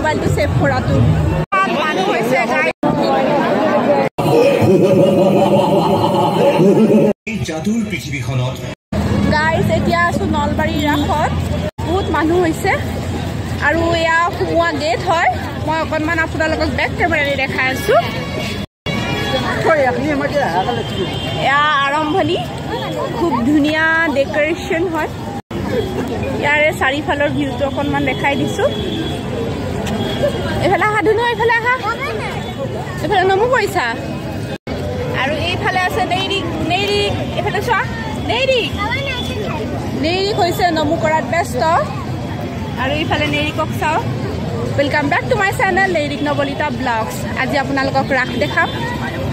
মোবাইলটো ছেভ কৰাটো। মানুহ হৈছে যাদুৰ পৃথিৱীখনত গাইজ এতিয়া আছো নলবাৰী ৰাসত। বহুত মানুহ হৈছে। আৰু এয়া সোমোৱা গেট হয়। মই অকণমান আপোনালোকক বেক কেমেৰাৰে দেখাই আছো। এয়া আৰম্ভণি। খুব ধুনীয়া ডেকৰেশ্যন হয়। ইয়াৰে চাৰিওফালৰ ভিউটো অকণমান দেখাই দিছো। এইফালে আহা ধুনু এইফালে আহা। এইফালে নমু কৰিছা। আৰু এইফালে আছে নেৰিক নেৰিক এইফালে চোৱা নেৰিক নেৰিক হৈছে নমু কৰাত ব্যস্ত। আৰু ইফালে নেৰিকক চাওঁ। Welcome back to my channel Nerik Nowlita blogs আজি আপোনালোকক ৰাস দেখাম।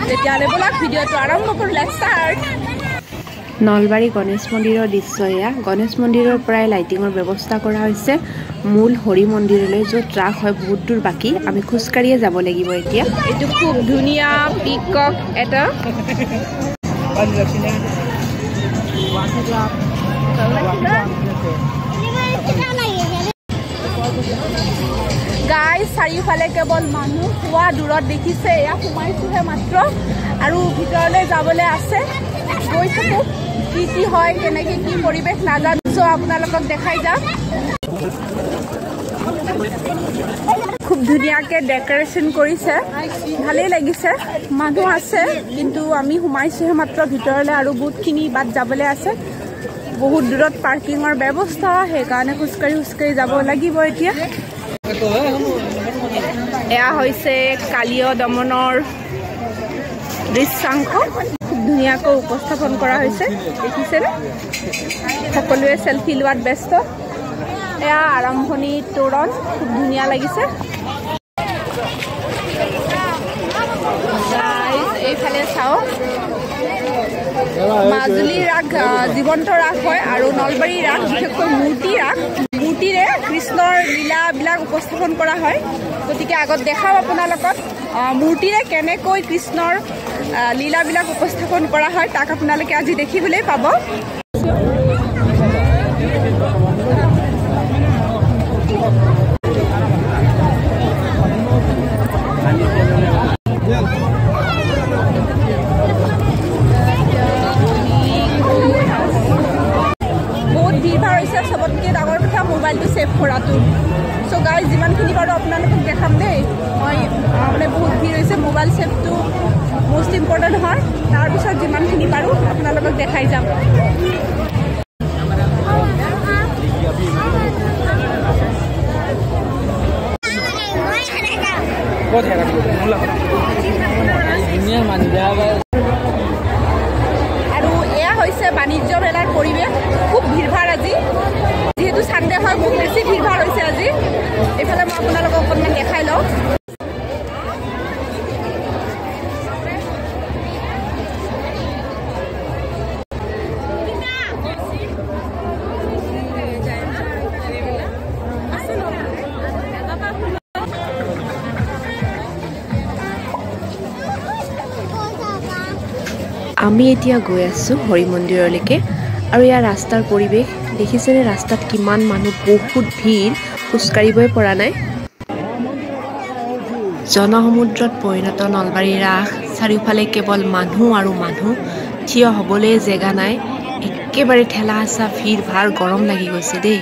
তেতিয়াহ'লে ব'লক ভিডিঅ'টো আৰম্ভ কৰোঁ লেট ষ্টাৰ্ট নলবাৰী গণেশ মন্দিৰৰ দৃশ্য এয়া। গণেশ মন্দিৰৰ পৰাই লাইটিঙৰ ব্যৱস্থা কৰা হৈছে। মূল হৰি মন্দিৰলৈ য'ত ৰাস হয় বহুত দূৰ বাকী। আমি খোজকাঢ়িয়ে যাব লাগিব এতিয়া। এইটো খুব ধুনীয়া পিকক এটা। গাই চাৰিওফালে কেৱল মানুহ হোৱা দূৰত দেখিছে এয়া সোমাইছোহে মাত্ৰ। আৰু ভিতৰলৈ যাবলৈ আছে। গৈ থাকোঁ। কি কি হয় কেনেকৈ কি পৰিৱেশ নাজানো। চ' আপোনালোকক দেখাই যাম। খুব ধুনীয়াকৈ ডেকৰেশ্যন কৰিছে। ভালেই লাগিছে। মানুহ আছে কিন্তু আমি সোমাইছোহে মাত্ৰ ভিতৰলৈ আৰু বহুতখিনি বাট যাবলৈ আছে। বহুত দূৰত পাৰ্কিঙৰ ব্যৱস্থা সেইকাৰণে খোজকাঢ়ি খোজকাঢ়ি যাব লাগিব এতিয়া। এয়া হৈছে কালীয় দমনৰ দৃশ্যাংশ। ধুনীয়াকৈ উপস্থাপন কৰা হৈছে। দেখিছেনে? সকলোৱে চেলফি লোৱাত ব্যস্ত। এয়া আৰম্ভণি তোৰণ। খুব ধুনীয়া লাগিছে। এইফালে চাওক মাজুলীৰ ৰাস জীৱন্ত ৰাস হয় আৰু নলবাৰীৰ ৰাস বিশেষকৈ মূৰ্তি ৰাস মূৰ্তিৰে কৃষ্ণৰ লীলাবিলাক উপস্থাপন কৰা হয়। গতিকে আগত দেখাওঁ আপোনালোকক মূৰ্তিৰে কেনেকৈ কৃষ্ণৰ লীলাবিলাক উপস্থাপন কৰা হয় তাক আপোনালোকে আজি দেখিবলৈ পাব। মষ্ট ইম্পৰ্টেণ্ট হয় তাৰপিছত যিমানখিনি পাৰোঁ আপোনালোকক দেখাই যাম। আৰু আমি এতিয়া গৈ আছোঁ হৰি মন্দিৰলৈকে আৰু ইয়াৰ ৰাস্তাৰ পৰিৱেশ দেখিছেনে ৰাস্তাত কিমান মানুহ বহুত ভিৰ খোজকাঢ়িবই পৰা নাই? জনসমুদ্ৰত পৰিণত নলবাৰী ৰাস চাৰিওফালে কেৱল মানুহ আৰু মানুহ থিয় হ'বলৈ জেগা নাই একেবাৰে ঠেলা হেঁচা ভিৰ ভাৰ গৰম লাগি গৈছে দেই।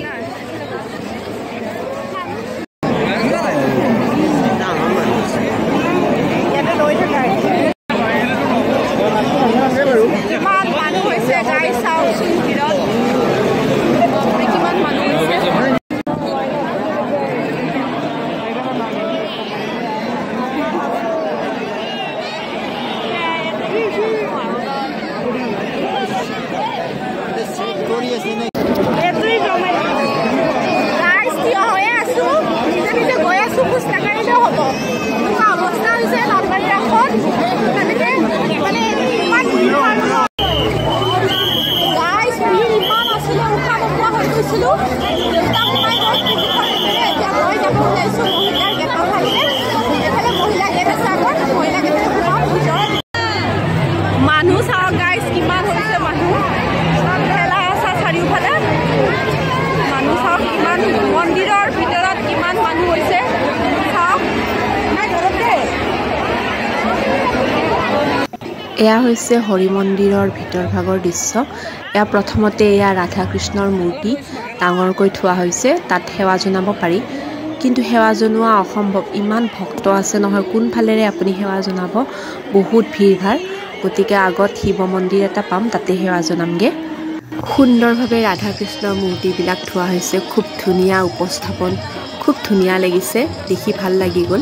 এয়া হৈছে হৰি মন্দিৰৰ ভিতৰ ভাগৰ দৃশ্য। এয়া প্ৰথমতে এয়া ৰাধা কৃষ্ণৰ মূৰ্তি। ডাঙৰকৈ থোৱা হৈছে তাত সেৱা জনাব পাৰি। কিন্তু সেৱা জনোৱা অসম্ভৱ ইমান ভক্ত আছে নহয় কোনফালেৰে আপুনি সেৱা জনাব? বহুত ভিৰ ভাৰ। গতিকে আগত শিৱ মন্দিৰ এটা পাম তাতে সেৱা জনামগৈ। সুন্দৰভাৱে ৰাধা কৃষ্ণৰ মূৰ্তিবিলাক থোৱা হৈছে। খুব ধুনীয়া উপস্থাপন খুব ধুনীয়া লাগিছে। দেখি ভাল লাগি গ'ল।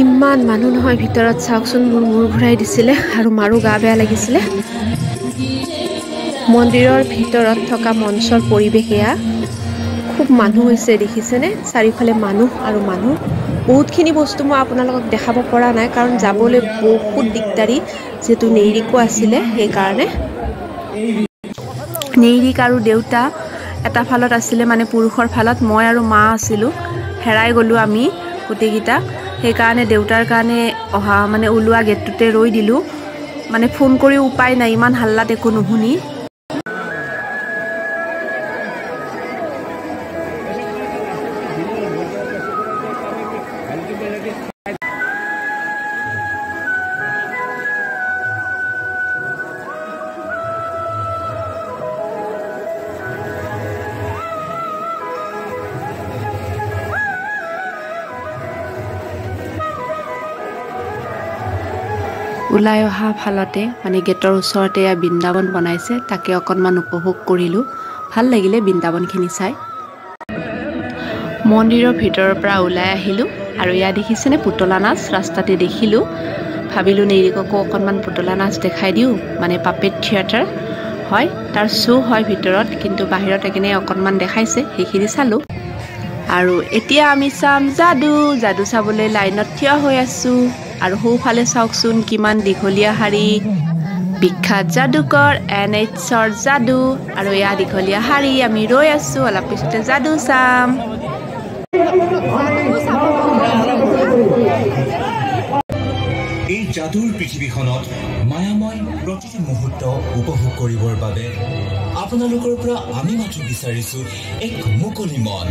ইমান মানুহ নহয় ভিতৰত চাওকচোন মোৰ মূৰ ঘূৰাই দিছিলে আৰু মাৰো গা বেয়া লাগিছিলে। মন্দিৰৰ ভিতৰত থকা মঞ্চৰ পৰিৱেশ এয়া। খুব মানুহ হৈছে দেখিছেনে? চাৰিওফালে মানুহ আৰু মানুহ। বহুতখিনি বস্তু মই আপোনালোকক দেখাব পৰা নাই কাৰণ যাবলৈ বহুত দিগদাৰী। যিহেতু নেৰিকো আছিলে সেইকাৰণে। নেৰিক আৰু দেউতা এটা ফালত আছিলে মানে পুৰুষৰ ফালত। মই আৰু মা আছিলোঁ। হেৰাই গ'লোঁ আমি গোটেইকেইটা সেইকাৰণে দেউতাৰ কাৰণে অহা মানে ওলোৱা গেটটোতে ৰৈ দিলোঁ। মানে ফোন কৰি উপায় নাই ইমান হাল্লাত একো নুশুনি। ওলাই অহা ফালতে মানে গেটৰ ওচৰতে এয়া বৃন্দাবন বনাইছে তাকে অকণমান উপভোগ কৰিলোঁ। ভাল লাগিলে বৃন্দাবনখিনি চাই। মন্দিৰৰ ভিতৰৰ পৰা ওলাই আহিলোঁ আৰু ইয়াত দেখিছেনে পুতলা নাচ? ৰাস্তাতে দেখিলোঁ। ভাবিলোঁ নেৰিককো অকণমান পুতলা নাচ দেখাই দিওঁ মানে পাপেট থিয়েটাৰ। হয় তাৰ শ্ব' হয় ভিতৰত কিন্তু বাহিৰত একেনে অকণমান দেখাইছে সেইখিনি চালোঁ। আৰু এতিয়া আমি চাম যাদু! যাদু চাবলৈ লাইনত থিয় হৈ আছোঁ। আৰু সোঁফালে চাওকচোন কিমান দীঘলীয়া শাৰী। বিখ্যাত যাদুকৰ এন এইচৰ যাদু আৰু এয়া দীঘলীয়া শাৰী আমি ৰৈ আছোঁ অলপ পিছতে যাদু চাম। এই যাদুৰ পৃথিৱীখনত মায়াময় প্ৰতিটো মুহূৰ্ত উপভোগ কৰিবৰ বাবে আপোনালোকৰ পৰা আমি মাথো বিচাৰিছো এক মুকলি মন।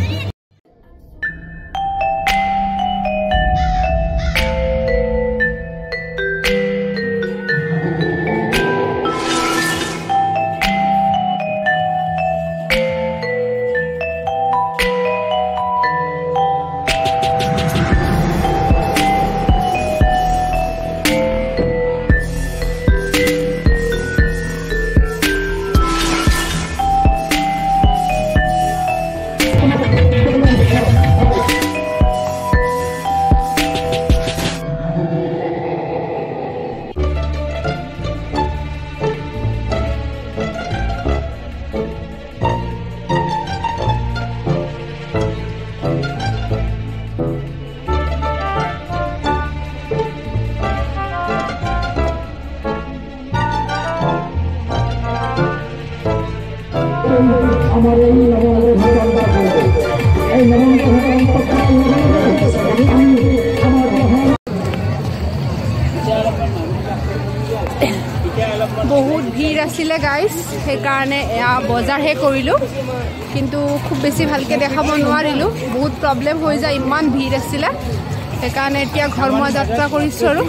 বহুত ভিৰ আছিলে গাইজ সেইকাৰণে এয়া বজাৰহে কৰিলোঁ। কিন্তু খুব বেছি ভালকৈ দেখাব নোৱাৰিলোঁ। বহুত প্ৰব্লেম হৈ যায় ইমান ভিৰ আছিলে। সেইকাৰণে এতিয়া ঘৰ মই যাত্ৰা কৰিছোঁ আৰু।